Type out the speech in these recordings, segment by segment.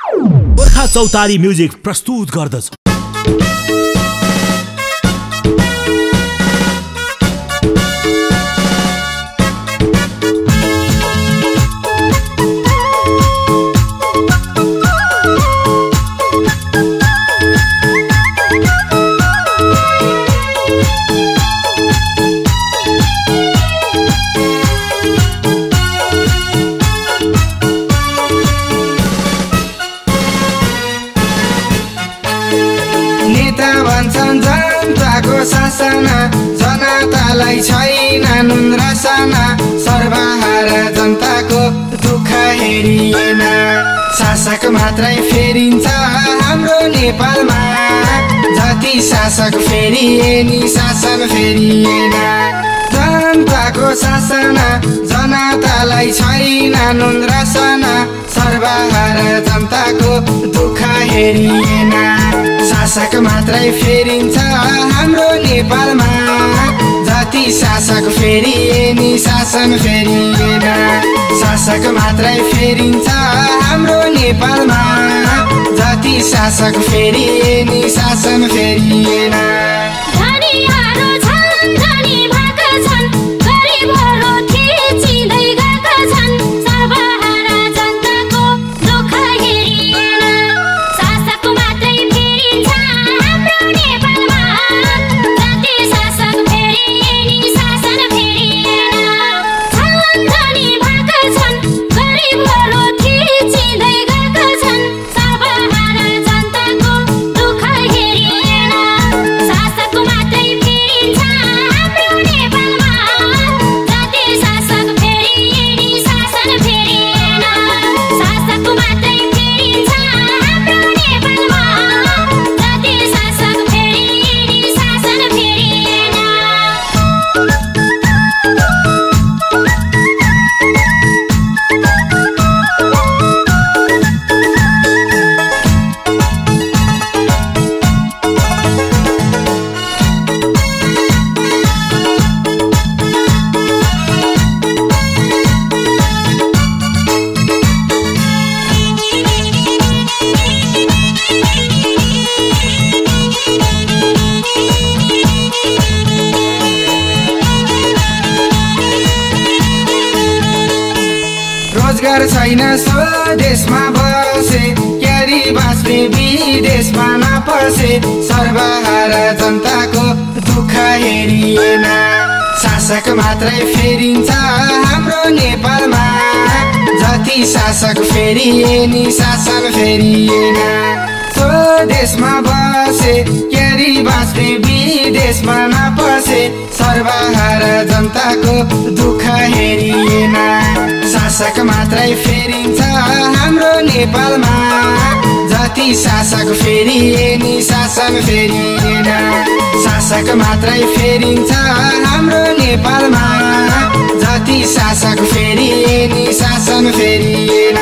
गोर्खा चौतारी म्युजिक प्रस्तुत गर्दछ। जनतालाई छैन नुन रसना सर्वहारा जनताको दुःख हेरिएन। शासक मात्रै फेरिन्छ हाम्रो नेपालमा। जति शासक फेरिए नि शासन फेरिएन। जनताको शासना जनतालाई छैन नुन रसना सर्वहारा जनताको दुःख हेरिएन। शासक मात्रै फेरिन्छ हाम्रो नेपालमा। जति शासक फेरिए नि शासन फेरिएन। शासक मात्रै फेरिन्छ हाम्रो नेपालमा। जति शासक फेरिए नि शासन फेरिएन। रोजगार छैन स्वदेशमा बसे। क्यारी बाँच्ने विदेशमा नपसे। सर्वहारा जनताको दुःख हेरिएन। शासक मात्रै फेरिन्छ हाम्रो नेपालमा। जति शासक फेरिए नि शासन फेरिएन। स्वदेशमा बसे क्यारी बाँच्ने विदेशमा नपसे सर्वहारा जनताको दुःख हेरिएन। शासक मात्रै फेरिन्छ हाम्रो नेपालमा जति शासक फेरिए नि शासन फेरिएन। शासक मात्रै फेरिन्छ हाम्रो नेपालमा जति शासक फेरिए नि शासन फेरिएन।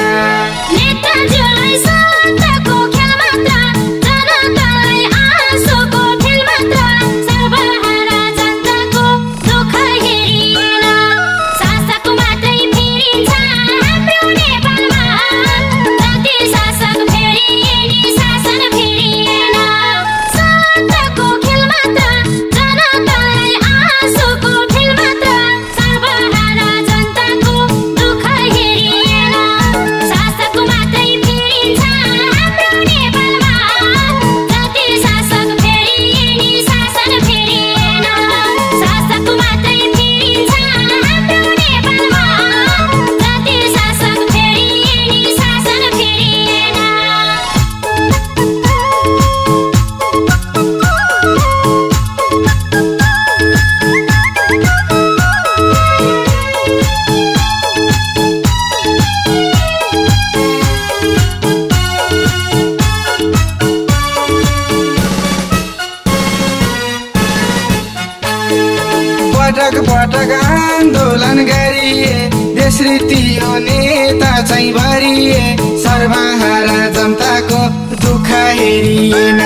पटक पटक आन्दोलन गरिए। देश रीतियो नेता चाहिँ भरिए। सर्वहारा जनताको दुःख हेरिएन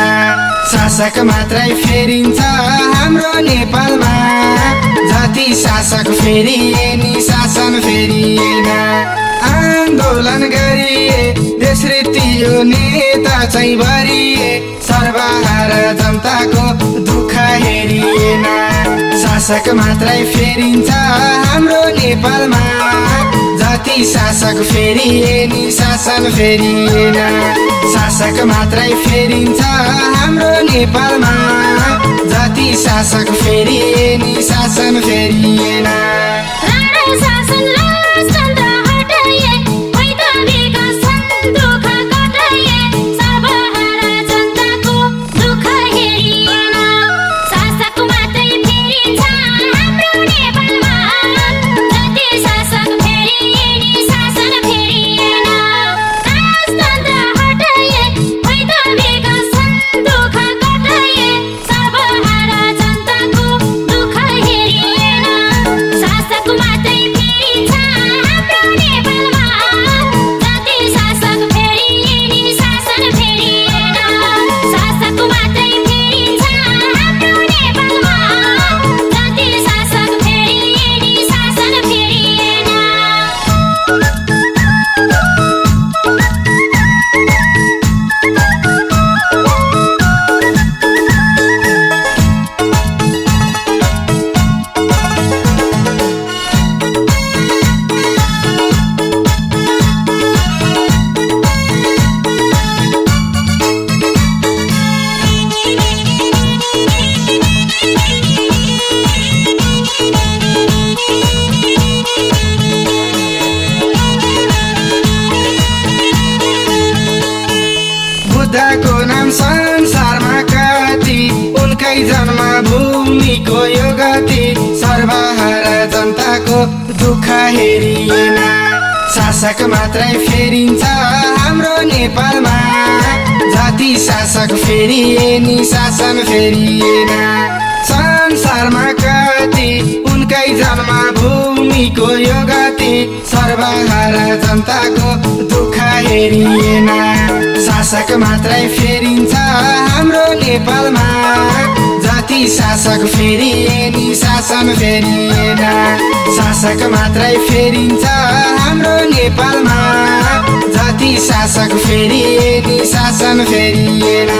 शासक मात्रै फेरिन्छ हाम्रो नेपालमा। जति शासक फेरिए नि शासन फेरिएन आन्दोलन गरिए। देश रीति नेता चाहिँ भरिए। सर्वहारा जनताको दुःख हेरिएन शासक मात्रै फेरिन्छ हाम्रो नेपालमा। जति शासक फेरिए नि शासन फेरिएन। शासक मात्रै फेरिन्छ हाम्रो नेपालमा। जति शासक फेरिए नि शासन फेरिएन। जनताको दुःख हेरिएन। शासक मात्रै फेरिन्छ हाम्रो नेपालमा। जाति शासक फेरिए नि शासन फेरिएन। संसारमा कति उनकै जन्मभूमिको यो गति सर्वहारा जनताको दुःख हेरिएन। शासक मात्रै फेरिन्छ हाम्रो नेपालमा। जाति शासक फेरिए नि शासन फेरिएन शासक मात्रै फेरिन्छ हाम्रो नेपालमा. जाति शासक फेरिए नि शासन फेरिएन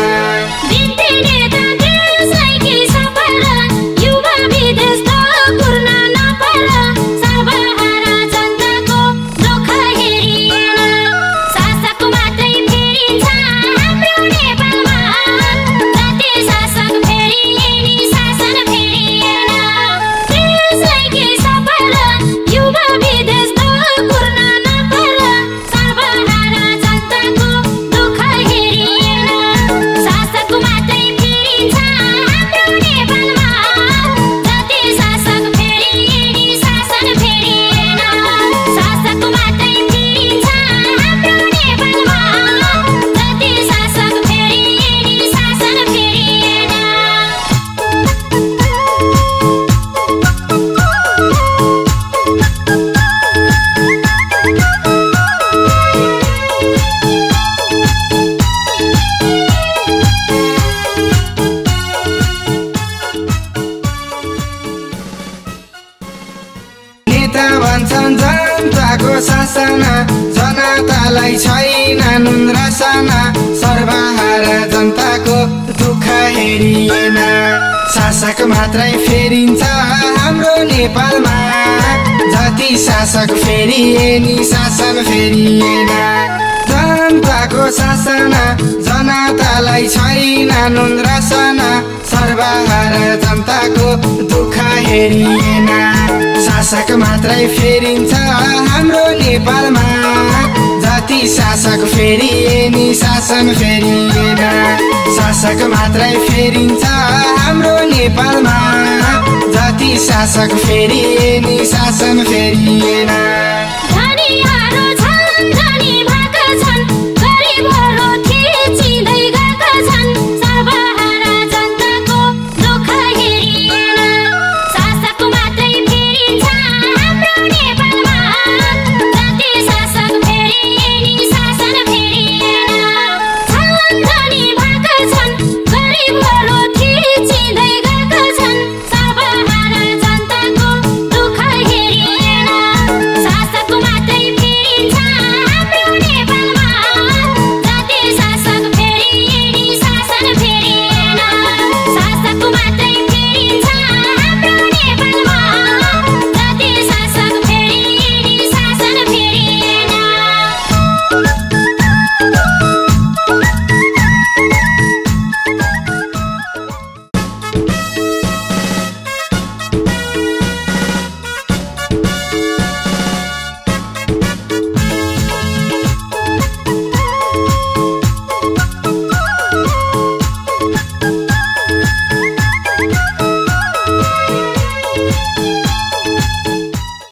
भन्छन् जनताको शासना जनतालाई छैन नुन रसना सर्वहारा जनताको दुःख हेरिएन। शासक मात्रै फेरिन्छ हाम्रो नेपालमा जति शासक फेरिए नि शासन फेरिएन। जनताको शासना जनतालाई छैन नुन रसना सर्वहारा जनताको दुःख हेरिएन। शासक मात्रै फेरिन्छ हाम्रो नेपालमा। जाति शासक फेरिए नि शासन फेरिएन। शासक मात्रै फेरिन्छ हाम्रो नेपालमा। जाति शासक फेरिए नि शासन फेरिएन।